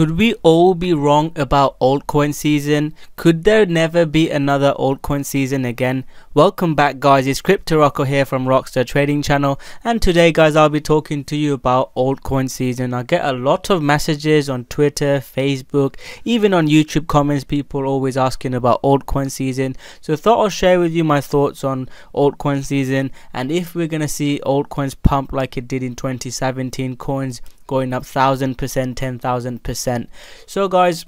Could we all be wrong about altcoin season? Could there never be another altcoin season again? Welcome back guys, it's Crypto Rocko here from Rockstar Trading Channel and today guys I'll be talking to you about altcoin season. I get a lot of messages on Twitter, Facebook, even on YouTube comments people always asking about altcoin season. So I thought I'll share with you my thoughts on altcoin season and if we're going to see altcoins pump like it did in 2017 coins going up 1000%, 10,000%. So guys,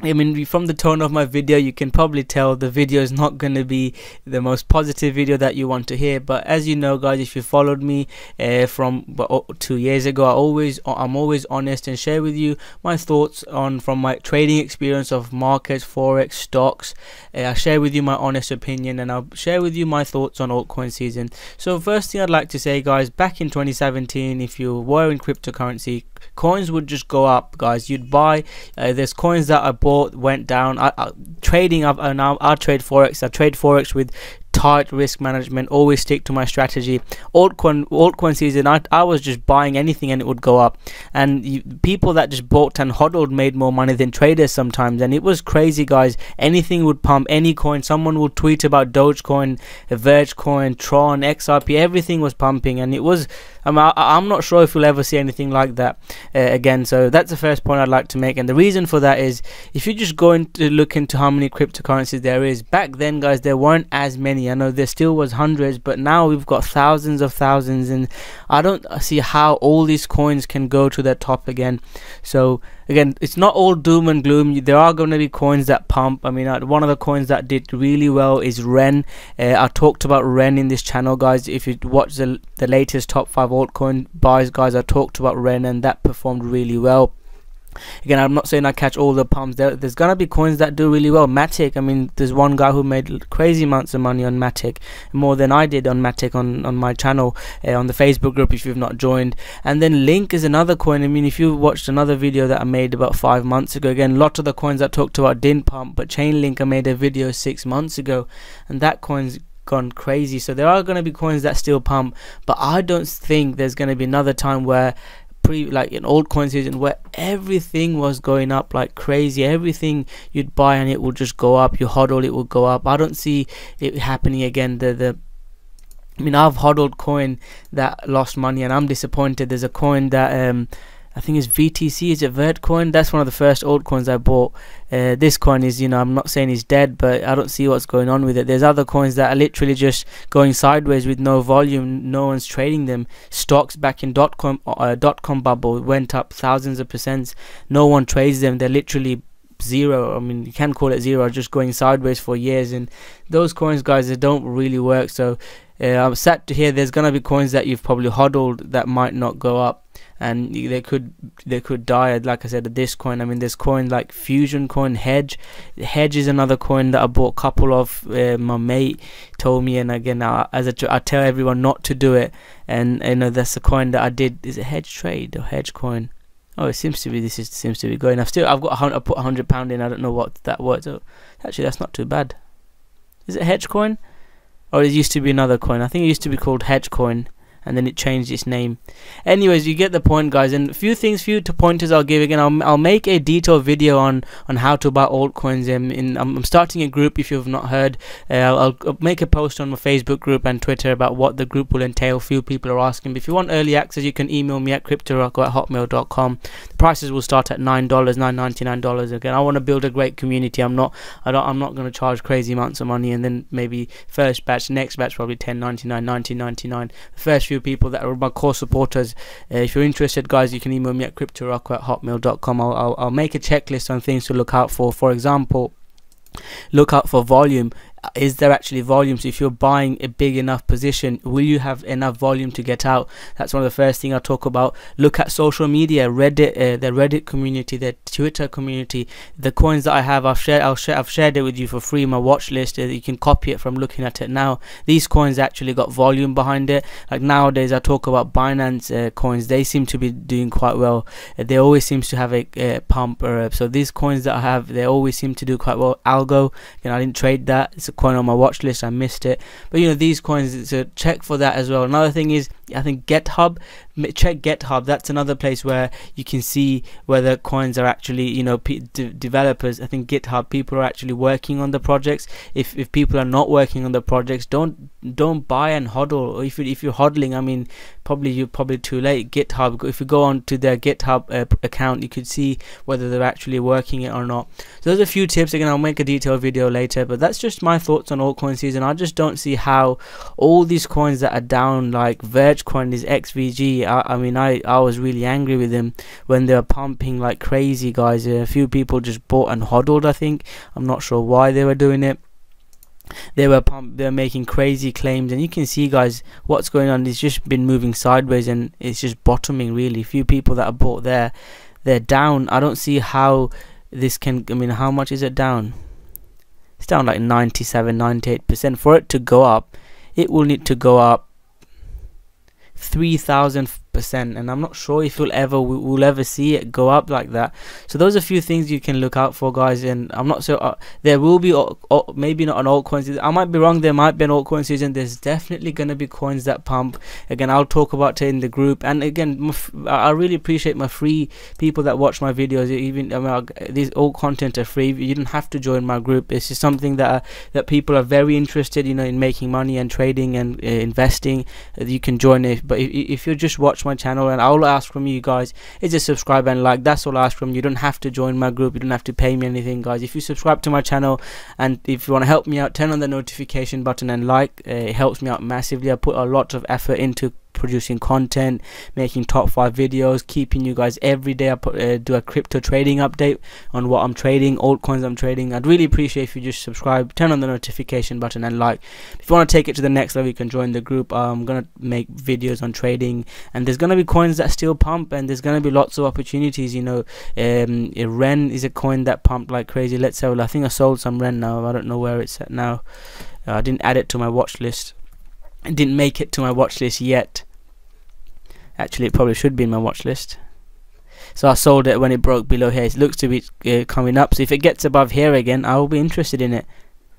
I mean, from the tone of my video, you can probably tell the video is not going to be the most positive video that you want to hear. But as you know, guys, if you followed me uh, from two years ago, I always, I'm always honest and share with you my thoughts on from my trading experience of markets, forex, stocks. Uh, I share with you my honest opinion, and I'll share with you my thoughts on altcoin season. So, first thing I'd like to say, guys, back in 2017, if you were in cryptocurrency, coins would just go up, guys. You'd buy. Uh, there's coins that I went down. I, I, trading, I've, now I trade forex. I trade forex with tight risk management always stick to my strategy. Altcoin altcoin season I, I was just buying anything and it would go up. And you, people that just bought and hodled made more money than traders sometimes. And it was crazy guys. Anything would pump any coin. Someone would tweet about dogecoin vergecoin tron xrp everything was pumping. And it was I mean, I, am not sure if we'll ever see anything like that uh, again. So that's the first point I'd like to make. And the reason for that is if you just go into look into how many cryptocurrencies there is back then guys there weren't as many. I know there still was hundreds, but now we've got thousands of thousands, and I don't see how all these coins can go to the top again. So again, it's not all doom and gloom. There are going to be coins that pump. I mean, uh, one of the coins that did really well is Ren. Uh, I talked about Ren in this channel, guys. If you watch the the latest top five altcoin buys, guys, I talked about Ren, and that performed really well. Again, I'm not saying I catch all the pumps. There, there's gonna be coins that do really well. Matic, I mean, there's one guy who made crazy amounts of money on Matic, more than I did on Matic on on my channel uh, on the Facebook group. If you've not joined, and then Link is another coin. I mean, if you watched another video that I made about five months ago, again, lot of the coins I talked about didn't pump, but Chainlink I made a video six months ago, and that coin's gone crazy. So there are going to be coins that still pump, but I don't think there's going to be another time where pre like an altcoin season where everything was going up like crazy. Everything you'd buy and it would just go up. You hodl it would go up. I don't see it happening again. The the I mean, I've hodled coin that lost money, and I'm disappointed. There's a coin that um, I think it's VTC, is it Vertcoin? That's one of the first old coins I bought. Uh, this coin is, you know, I'm not saying it's dead, but I don't see what's going on with it. There's other coins that are literally just going sideways with no volume, no one's trading them. Stocks back in dot com, uh, dot com bubble went up thousands of percents. No one trades them. They're literally zero. I mean, you can call it zero, just going sideways for years. And those coins, guys, they don't really work. So uh, I'm sad to hear there's gonna be coins that you've probably hodled that might not go up and they could they could die like I said at this coin. I mean this coin like fusion coin hedge hedge is another coin that I bought a couple of uh, my mate told me and again I, as I tell everyone not to do it. And you know that's a coin that I did. Is it hedge trade or hedge coin? Oh it seems to be this is seems to be going. I've still I've got I put a hundred pound in. I don't know what that was. So actually that's not too bad. Is it hedge coin? Or it used to be another coin. I think it used to be called hedge coin and then it changed its name. Anyways, you get the point, guys. And a few things, few to pointers I'll give again. I'll, I'll make a detailed video on on how to buy altcoins. Um, in I'm, I'm starting a group. If you've not heard, uh, I'll, I'll, make a post on my Facebook group and Twitter about what the group will entail. Few people are asking. But if you want early access, you can email me at cryptorocko at hotmail.com. The prices will start at nine dollars, nine ninety nine dollars. Again, I want to build a great community. I'm not. I don't. I'm not going to charge crazy amounts of money and then maybe first batch, next batch probably ten ninety nine, nineteen ninety nine. The first few people that are my core supporters. Uh, if you're interested, guys, you can email me at cryptorocko at hotmail.com. I'll, I'll, I'll make a checklist on things to look out for. For example, look out for volume is there actually volumes? If you're buying a big enough position will you have enough volume to get out? That's one of the first thing i talk about. Look at social media reddit uh, the reddit community the twitter community. The coins that i have i've shared i'll share i've shared it with you for free my watch list uh, you can copy it from looking at it now. These coins actually got volume behind it. Like nowadays i talk about binance uh, coins. They seem to be doing quite well. Uh, they always seems to have a pump or so these coins that i have they always seem to do quite well. Algo you know i didn't trade that it's a coin on my watch list. I missed it, but you know these coins. So check for that as well. Another thing is I think GitHub, check GitHub. That's another place where you can see whether coins are actually, you know, developers. I think GitHub people are actually working on the projects. If if people are not working on the projects, don't don't buy and hodl. If you if you're hodling, I mean, probably you're probably too late. GitHub. If you go on to their GitHub uh, account, you could see whether they're actually working it or not. So there's a few tips. Again, I'll make a detailed video later, but that's just my thoughts on altcoin season. I just don't see how all these coins that are down, like Vergecoin is XVG. I, I mean, I I was really angry with them when they were pumping like crazy, guys. A few people just bought and hodled. I think I'm not sure why they were doing it they were pump they're making crazy claims and you can see guys what's going on it's just been moving sideways and it's just bottoming really few people that are bought there they're down i don't see how this can i mean how much is it down it's down like 97 98 percent for it to go up it will need to go up 3000 percent and i'm not sure if we'll ever we'll ever see it go up like that. So those are a few things you can look out for guys and i'm not so uh, there will be uh, uh, maybe not an altcoin season. I might be wrong there might be an altcoin season. There's definitely going to be coins that pump. Again i'll talk about it in the group. And again i really appreciate my free people that watch my videos. Even I mean, these all content are free. You don't have to join my group. It's just something that uh, that people are very interested you know in making money and trading and uh, investing. You can join it. But if, if you just watch my channel and all I ask from you guys is just subscribe and like that's all I ask from you. you don't have to join my group you don't have to pay me anything guys if you subscribe to my channel and if you want to help me out turn on the notification button and like uh, it helps me out massively I put a lot of effort into producing content, making top five videos, keeping you guys every day. I put, uh, do a crypto trading update on what I'm trading, altcoins I'm trading. I'd really appreciate if you just subscribe, turn on the notification button, and like. If you want to take it to the next level, you can join the group. I'm gonna make videos on trading, and there's gonna be coins that still pump, and there's gonna be lots of opportunities. You know, um, Ren is a coin that pumped like crazy. Let's say, well, I think I sold some Ren now. I don't know where it's at now. Uh, I didn't add it to my watch list. I didn't make it to my watch list yet. Actually, it probably should be in my watch list. So I sold it when it broke below here. It looks to be uh, coming up. So if it gets above here again, I will be interested in it.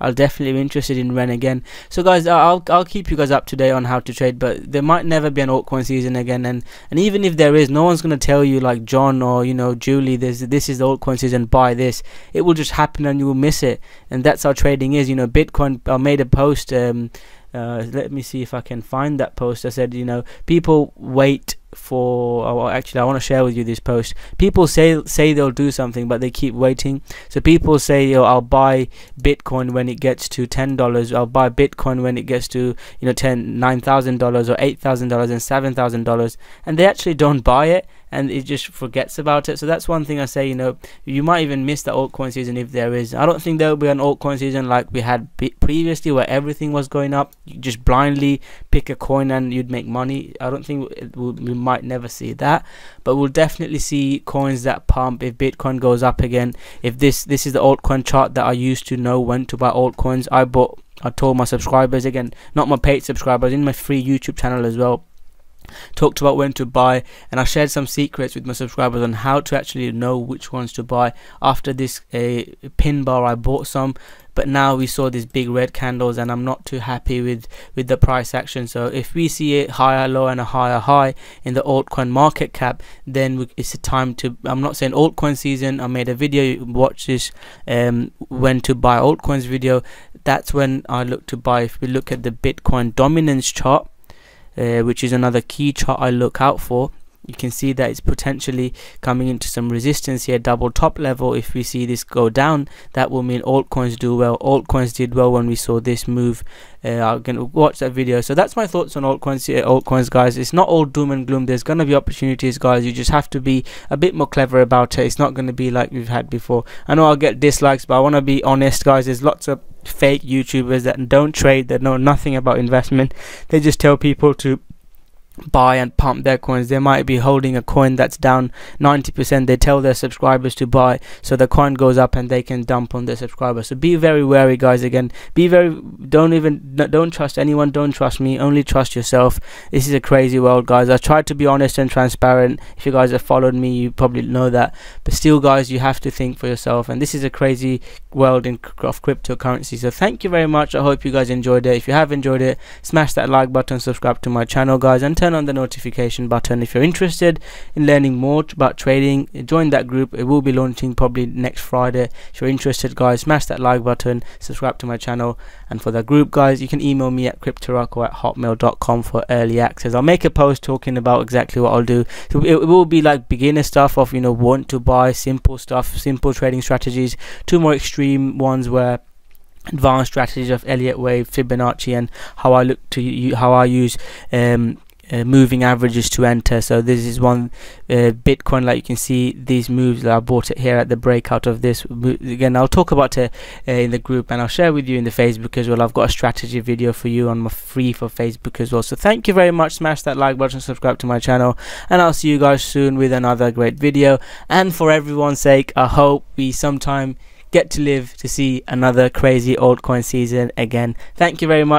I'll definitely be interested in Ren again. So guys, I'll I'll keep you guys up to date on how to trade, but there might never be an altcoin season again, and and even if there is, no one's gonna tell you like John or you know Julie, this this is the altcoin season, buy this. It will just happen and you will miss it, and that's how trading is. You know, Bitcoin. I made a post. Um, uh, let me see if I can find that post. I said, you know, people wait for oh, actually I want to share with you this post people say say they'll do something but they keep waiting so people say oh, I'll buy Bitcoin when it gets to ten dollars I'll buy Bitcoin when it gets to you know ten nine thousand dollars or eight thousand dollars and seven thousand dollars and they actually don't buy it and it just forgets about it. So that's one thing I say. You know, you might even miss the altcoin season if there is. I don't think there will be an altcoin season like we had previously, where everything was going up. You just blindly pick a coin and you'd make money. I don't think it will, we might never see that, but we'll definitely see coins that pump if Bitcoin goes up again. If this this is the altcoin chart that I used to know when to buy altcoins, I bought. I told my subscribers again, not my paid subscribers, in my free YouTube channel as well talked about when to buy and I shared some secrets with my subscribers on how to actually know which ones to buy after this uh, pin bar I bought some but now we saw these big red candles and I'm not too happy with with the price action. So if we see it higher low and a higher high in the altcoin market cap then we, it's a time to I'm not saying altcoin season I made a video watch this um, when to buy altcoins video. That's when I look to buy. If we look at the Bitcoin dominance chart uh, which is another key chart I look out for you can see that it's potentially coming into some resistance here double top level. If we see this go down that will mean altcoins do well. Altcoins did well when we saw this move. Uh, I'm gonna watch that video. So that's my thoughts on altcoins here altcoins guys. It's not all doom and gloom. There's gonna be opportunities guys. You just have to be a bit more clever about it. It's not gonna be like we've had before. I know I'll get dislikes but I want to be honest guys. There's lots of fake YouTubers that don't trade, that know nothing about investment. They just tell people to buy and pump their coins. They might be holding a coin that's down 90%. They tell their subscribers to buy, so the coin goes up and they can dump on their subscribers. So be very wary, guys. Again, be very. Don't even don't trust anyone. Don't trust me. Only trust yourself. This is a crazy world, guys. I tried to be honest and transparent. If you guys have followed me, you probably know that. But still, guys, you have to think for yourself. And this is a crazy world in, of cryptocurrency. So thank you very much. I hope you guys enjoyed it. If you have enjoyed it, smash that like button, subscribe to my channel, guys, and turn turn on the notification button if you're interested in learning more about trading. Join that group. It will be launching probably next friday. If you're interested guys smash that like button subscribe to my channel. And for the group guys you can email me at cryptorocko at hotmail.com for early access. I'll make a post talking about exactly what i'll do. So it, it will be like beginner stuff of you know want to buy simple stuff simple trading strategies. Two more extreme ones where advanced strategies of Elliott wave, Fibonacci, and how I look to how I use um, uh, moving averages to enter. So this is one uh, Bitcoin, like you can see these moves. That I bought it here at the breakout of this. Again, I'll talk about it uh, in the group and I'll share with you in the Facebook as well. I've got a strategy video for you on my free for Facebook as well. So thank you very much. Smash that like button, subscribe to my channel, and I'll see you guys soon with another great video. And for everyone's sake, I hope we sometime get to live to see another crazy altcoin season again. Thank you very much.